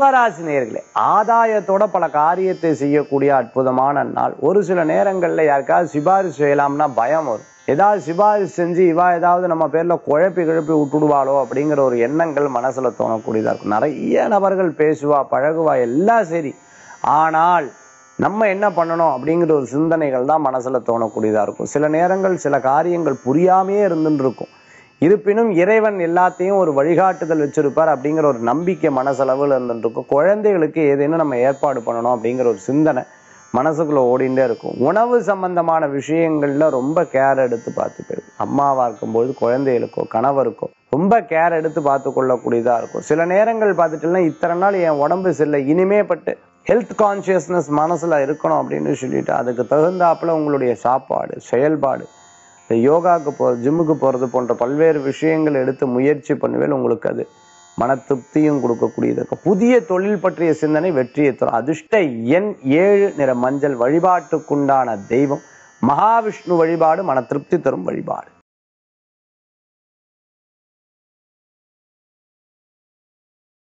கும்பராசி நேர்களே ஆதாயத்தோட பல காரியத்தை செய்யக்கூடிய அற்புதமான நாள். ஒரு சில நேரங்கள்ல யாருக்காவது சிபாரிசு செய்யலாம்னா பயம் வரும். ஏதாவது சிபாரிசு செஞ்சு இவா ஏதாவது நம்ம பேர்ல குழப்பி கிழப்பி விட்டுடுவாளோ அப்படிங்கிற ஒரு எண்ணங்கள் மனசுல தோணக்கூடியதா இருக்கும். நிறைய நபர்கள் பேசுவா பழகுவா எல்லாம் சரி. ஆனால் நம்ம என்ன பண்ணணும் அப்படிங்கிற ஒரு சிந்தனைகள் தான் மனசுல தோணக்கூடியதா இருக்கும். சில நேரங்கள் சில காரியங்கள் புரியாமையே இருந்துட்டு இருக்கும். இருப்பினும் இறைவன் எல்லாத்தையும் ஒரு வழிகாட்டுதல் வச்சிருப்பார் அப்படிங்கிற ஒரு நம்பிக்கை மனசளவில் இருந்துருக்கும் குழந்தைகளுக்கு ஏதேனும் நம்ம ஏற்பாடு பண்ணணும் அப்படிங்கிற ஒரு சிந்தனை மனசுக்குள்ள ஓடிண்டே இருக்கும். உணவு சம்பந்தமான விஷயங்கள்ல ரொம்ப கேர் எடுத்து பார்த்து போயிடும் அம்மாவா இருக்கும்போது குழந்தைகளுக்கோ கணவருக்கோ ரொம்ப கேர் எடுத்து பார்த்து கொள்ளக்கூடியதா இருக்கும். சில நேரங்கள் பார்த்துட்டுலாம் இத்தனை நாள் என் உடம்பு சரியில்லை இனிமே பட்டு ஹெல்த் கான்சியஸ்னஸ் மனசுல இருக்கணும் அப்படின்னு சொல்லிட்டு அதுக்கு தகுந்தாப்புல உங்களுடைய சாப்பாடு செயல்பாடு யோகாவுக்கு போ ஜிம்முக்கு போகிறது போன்ற பல்வேறு விஷயங்கள் எடுத்து முயற்சி பண்ணுவேன் உங்களுக்கு அது. மன திருப்தியும் கொடுக்கக்கூடியது. இருக்கும் புதிய தொழில் பற்றிய சிந்தனை வெற்றியை தரும். அதிர்ஷ்ட எண் ஏழு நிற மஞ்சள் வழிபாட்டுக்குண்டான தெய்வம். மகாவிஷ்ணு வழிபாடு மன திருப்தி தரும் வழிபாடு.